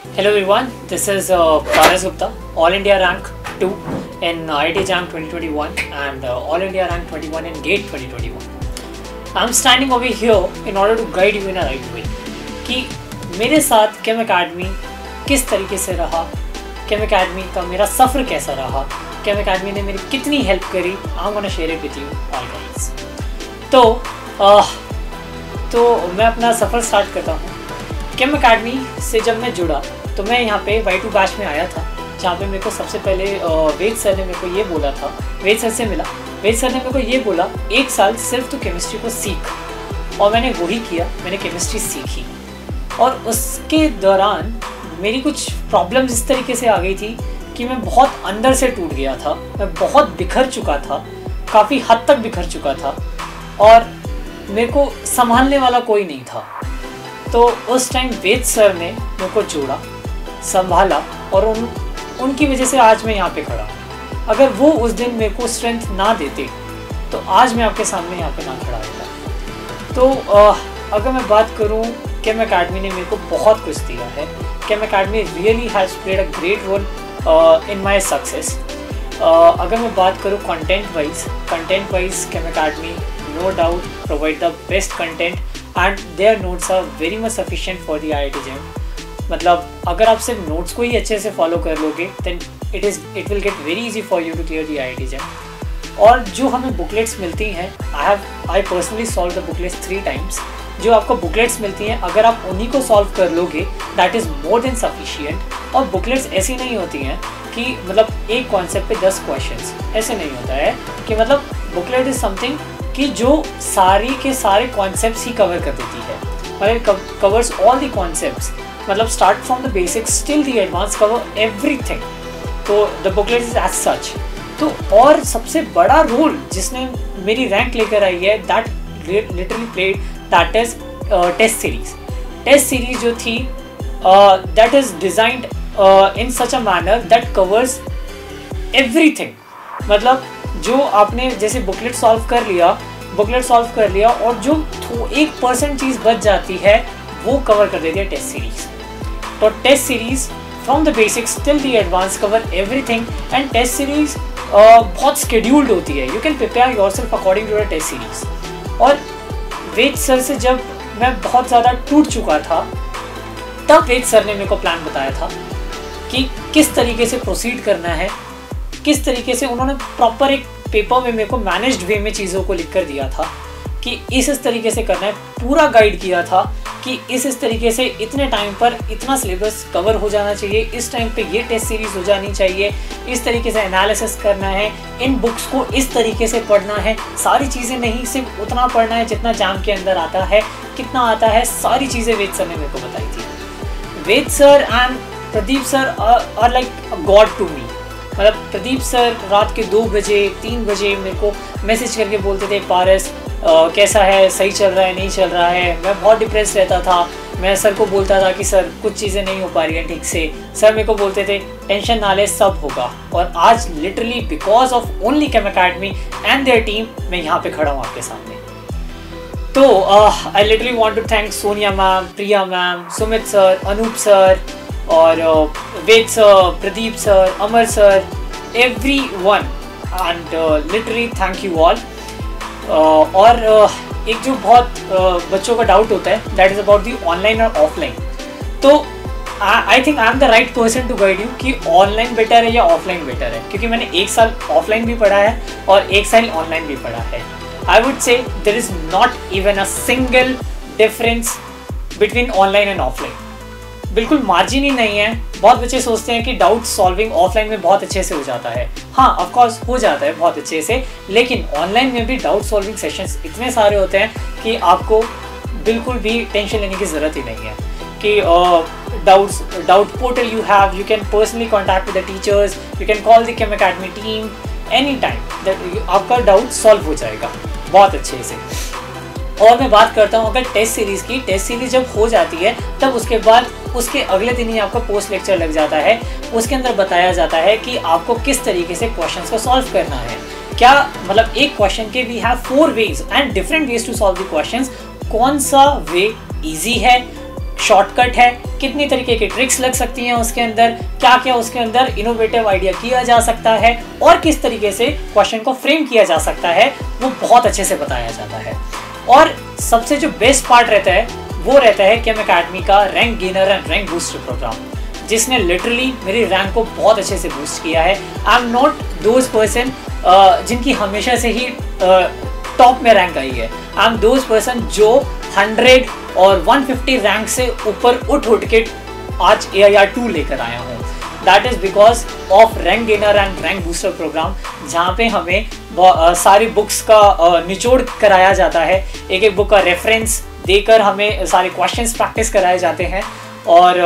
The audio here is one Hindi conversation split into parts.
Hello everyone, this is uh, Paras Gupta, All India Rank 2 in uh, IIT Jam 2021 and uh, All India Rank 21 in GATE 2021. I'm standing over here in order to guide you in a right way कि मेरे साथ केम अकेडमी किस तरीके से रहा केम अकेडमी का मेरा सफ़र कैसा रहा केम अकेडमी ने मेरी कितनी हेल्प करी I gonna share it with you all guys तो uh, तो मैं अपना सफ़र स्टार्ट करता हूँ केम अकेडमी से जब मैं जुड़ा तो मैं यहाँ पे वाई टू बैच में आया था, जहाँ पे मेरे को सबसे पहले वेद सर ने मेरे को ये बोला था, वेद सर से मिला। वेद सर ने मेरे को ये बोला, एक साल सिर्फ़ तो केमिस्ट्री को सीख। और मैंने वही किया, मैंने केमिस्ट्री सीखी। और उसके दौरान मेरी कुछ प्रॉब्लम्स इस तरीके से आ गई थी कि मैं बहुत अंदर से टूट गया था, मैं बहुत बिखर चुका था, काफ़ी हद तक बिखर चुका था, और मेरे को संभालने वाला कोई नहीं था। तो उस टाइम वेद सर ने मेरे को जोड़ा संभाला और उन उनकी वजह से आज मैं यहाँ पे खड़ा अगर वो उस दिन मेरे को स्ट्रेंथ ना देते तो आज मैं आपके सामने यहाँ पे ना खड़ा होता। तो आ, अगर मैं बात करूँ कैम अकेडमी ने मेरे को बहुत कुछ दिया है। Chem Academy really has played a great role in my success अगर मैं बात करूँ content wise content wise Chem Academy no doubt provide the best content and their notes are very much sufficient for the I I मतलब अगर आप सिर्फ़ नोट्स को ही अच्छे से फॉलो कर लोगे then it is it will get very easy for you to clear the I I और जो हमें बुकलेट्स मिलती हैं I have I personally solve the booklets three times जो आपको बुकलेट्स मिलती हैं, अगर आप उन्हीं को सॉल्व कर लोगे that is more than sufficient और बुकलेट्स ऐसी नहीं होती हैं कि मतलब एक कॉन्सेप्ट पे दस क्वेश्चंस ऐसे नहीं होता है कि मतलब बुकलेट इज़ समथिंग कि जो सारी के सारे कॉन्सेप्ट ही कवर कर देती है। मतलब कवर्स ऑल दी कॉन्सेप्ट मतलब start from the basics still the advance cover everything तो the booklet is as such तो और सबसे बड़ा रोल जिसने मेरी रैंक लेकर आई है that literally played that is test series test series जो थी that is designed in such a manner that covers everything मतलब जो आपने जैसे बुकलेट सॉल्व कर लिया बुकलेट सॉल्व कर लिया और जो एक परसेंट चीज़ बच जाती है, वो कवर कर देती है टेस्ट सीरीज़ तो test series from the basics till the advance cover everything and test series बहुत स्केड्यूल्ड होती है। You can prepare yourself according to the test series और वेद सर से जब मैं बहुत ज़्यादा टूट चुका था, तब वेद सर ने मेरे को प्लान बताया था कि किस तरीके से प्रोसीड करना है। किस तरीके से उन्होंने प्रॉपर एक पेपर में मेरे को मैनेज्ड वे में चीज़ों को लिख कर दिया था कि इस इस तरीके से करना है। पूरा गाइड किया था कि इस इस तरीके से इतने टाइम पर इतना सिलेबस कवर हो जाना चाहिए। इस टाइम पे ये टेस्ट सीरीज़ हो जानी चाहिए। इस तरीके से एनालिसिस करना है। इन बुक्स को इस तरीके से पढ़ना है। सारी चीज़ें नहीं, सिर्फ़ उतना पढ़ना है जितना जाम के अंदर आता है। कितना आता है, सारी चीज़ें वेद सर ने मेरे को बताई थी। Ved sir and Pradeep sir are like god to me मतलब प्रदीप सर रात के दो बजे तीन बजे मेरे को मैसेज करके बोलते थे पारस आ, कैसा है? सही चल रहा है? नहीं चल रहा है? मैं बहुत डिप्रेस रहता था। मैं सर को बोलता था कि सर कुछ चीज़ें नहीं हो पा रही हैं ठीक से। सर मेरे को बोलते थे टेंशन ना ले सब होगा। और आज literally because of only Chem Academy and their team मैं यहाँ पे खड़ा हूँ आपके सामने। तो I literally want to thank Sonia ma'am Priya ma'am Sumit sir Anoop sir और Ved sir Pradeep sir Amar sir everyone and literally thank you all और uh, एक जो बहुत uh, बच्चों का डाउट होता है that is about the online और ऑफलाइन तो I think I am the right person to guide you कि ऑनलाइन बेटर है या ऑफलाइन बेटर है. क्योंकि मैंने एक साल ऑफलाइन भी पढ़ा है और एक साल ऑनलाइन भी पढ़ा है. I would say there is not even a single difference between online and offline बिल्कुल मार्जिन ही नहीं है। बहुत बच्चे सोचते हैं कि डाउट सॉल्विंग ऑफलाइन में बहुत अच्छे से हो जाता है। हाँ ऑफकोर्स हो जाता है बहुत अच्छे से, लेकिन ऑनलाइन में भी डाउट सॉल्विंग सेशंस इतने सारे होते हैं कि आपको बिल्कुल भी टेंशन लेने की ज़रूरत ही नहीं है। कि doubts doubt portal you have you can personally contact with the teachers you can call the Chem Academy team any time आपका डाउट सॉल्व हो जाएगा बहुत अच्छे से। और मैं बात करता हूँ अगर टेस्ट सीरीज़ की। टेस्ट सीरीज़ जब हो जाती है, तब उसके बाद उसके अगले दिन ही आपका पोस्ट लेक्चर लग जाता है। उसके अंदर बताया जाता है कि आपको किस तरीके से क्वेश्चंस को सॉल्व करना है। क्या मतलब एक क्वेश्चन के we have four ways and different ways to solve the questions कौन सा वे इजी है? शॉर्टकट है? कितनी तरीके की ट्रिक्स लग सकती हैं उसके अंदर? क्या क्या उसके अंदर इनोवेटिव आइडिया किया जा सकता है? और किस तरीके से क्वेश्चन को फ्रेम किया जा सकता है? वो बहुत अच्छे से बताया जाता है। और सबसे जो बेस्ट पार्ट रहता है वो रहता है केम अकेडमी का rank gainer and rank booster programme जिसने लिटरली मेरी रैंक को बहुत अच्छे से बूस्ट किया है। I am not those person जिनकी हमेशा से ही टॉप uh, में रैंक आई है। आई एम दोज पर्सन जो 100 और 150 रैंक से ऊपर उठ उठ के आज ए आई आर टू लेकर आया हूँ। That is because of rank gainer and rank booster programme जहाँ पे हमें uh, सारी बुक्स का uh, निचोड़ कराया जाता है। एक एक बुक का रेफरेंस देकर हमें सारे क्वेश्चंस प्रैक्टिस कराए जाते हैं और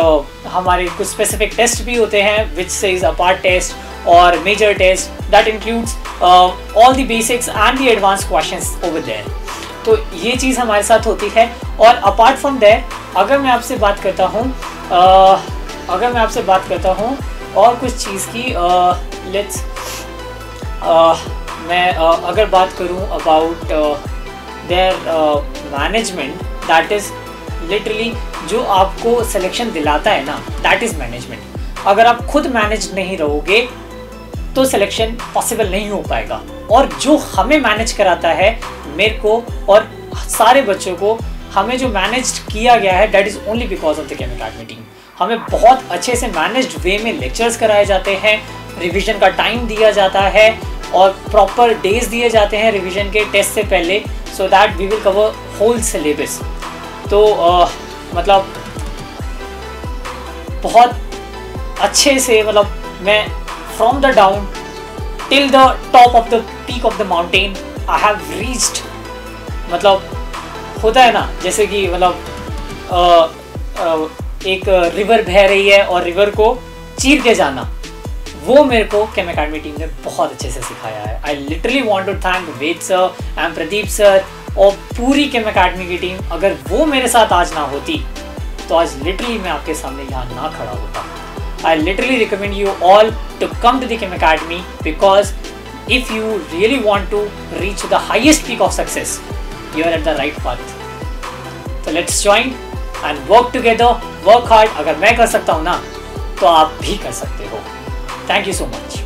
हमारे कुछ स्पेसिफिक टेस्ट भी होते हैं विच से इज़ अ पार्ट टेस्ट और major test that includes all the basics and the advance questions over there तो ये चीज़ हमारे साथ होती है और अपार्ट फ्रॉम देयर अगर मैं आपसे बात करता हूँ अगर मैं आपसे बात करता हूँ और कुछ चीज़ की लेट्स मैं अगर बात करूँ about their management that is literally जो आपको सिलेक्शन दिलाता है ना दैट इज़ मैनेजमेंट अगर आप खुद मैनेज नहीं रहोगे तो सिलेक्शन पॉसिबल नहीं हो पाएगा। और जो हमें मैनेज कराता है, मेरे को और सारे बच्चों को, हमें जो मैनेज किया गया है that is only because of the Chem Academy team हमें बहुत अच्छे से मैनेज वे में लेक्चर्स कराए जाते हैं रिविजन का टाइम दिया जाता है, और प्रॉपर डेज़ दिए जाते हैं रिविजन के टेस्ट से पहले। So that we will cover whole syllabus तो uh, मतलब बहुत अच्छे से मतलब मैं from the down till the top of the peak of the mountain I have reached मतलब होता है ना जैसे कि मतलब एक रिवर बह रही है और रिवर को चीर के जाना। वो मेरे को केम अकेडमी टीम ने बहुत अच्छे से सिखाया है I literally want to thank Ved sir M Pradeep sir और पूरी केम अकेडमी की टीम अगर वो मेरे साथ आज ना होती तो आज लिटरली मैं आपके सामने यहाँ ना खड़ा होता I literally recommend you all to come to the Chem Academy because if you really want to reach the highest peak of success, you are at the right path. So let's join and work together, work hard. अगर मैं कर सकता हूँ ना तो आप भी कर सकते हो थैंक यू सो मच